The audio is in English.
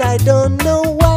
I don't know why.